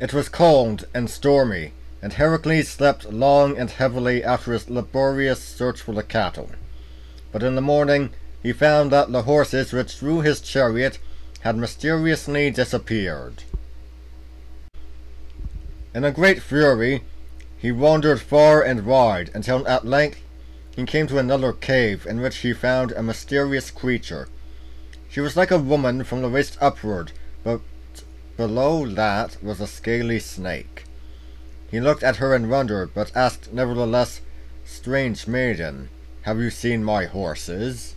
It was cold and stormy, and Heracles slept long and heavily after his laborious search for the cattle. But in the morning he found that the horses which drew his chariot had mysteriously disappeared. In a great fury, he wandered far and wide until at length he came to another cave in which he found a mysterious creature. She was like a woman from the waist upward, but below that was a scaly snake. He looked at her in wonder, but asked nevertheless, Strange maiden, have you seen my horses?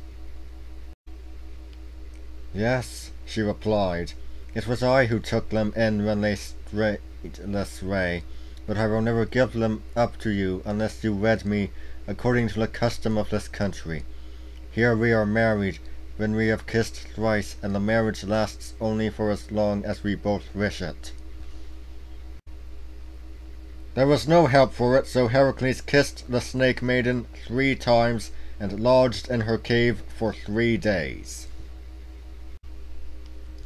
Yes, she replied. It was I who took them in when they strayed this way but I will never give them up to you unless you wed me according to the custom of this country. Here we are married when we have kissed thrice, and the marriage lasts only for as long as we both wish it. There was no help for it, so Heracles kissed the snake maiden three times and lodged in her cave for three days.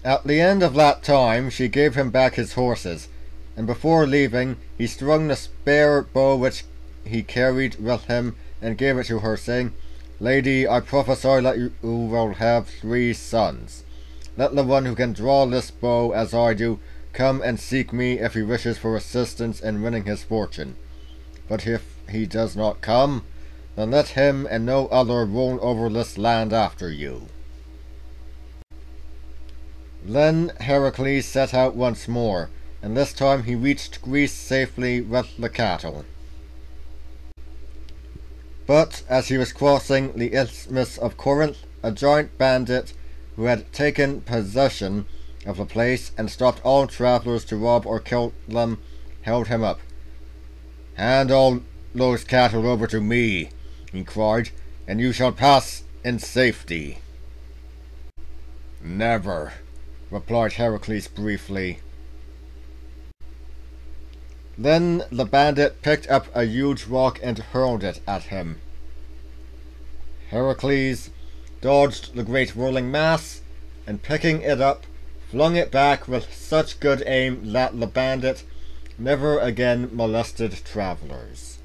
At the end of that time, she gave him back his horses, and before leaving, he strung the spare bow which he carried with him and gave it to her, saying, Lady, I prophesy that you will have three sons. Let the one who can draw this bow as I do come and seek me if he wishes for assistance in winning his fortune. But if he does not come, then let him and no other rule over this land after you. Then Heracles set out once more, and this time he reached Greece safely with the cattle. But as he was crossing the Isthmus of Corinth, a giant bandit who had taken possession of the place and stopped all travelers to rob or kill them held him up. Hand all those cattle over to me, he cried, and you shall pass in safety. Never, replied Heracles briefly. Then the bandit picked up a huge rock and hurled it at him. Heracles dodged the great rolling mass, and picking it up, flung it back with such good aim that the bandit never again molested travelers.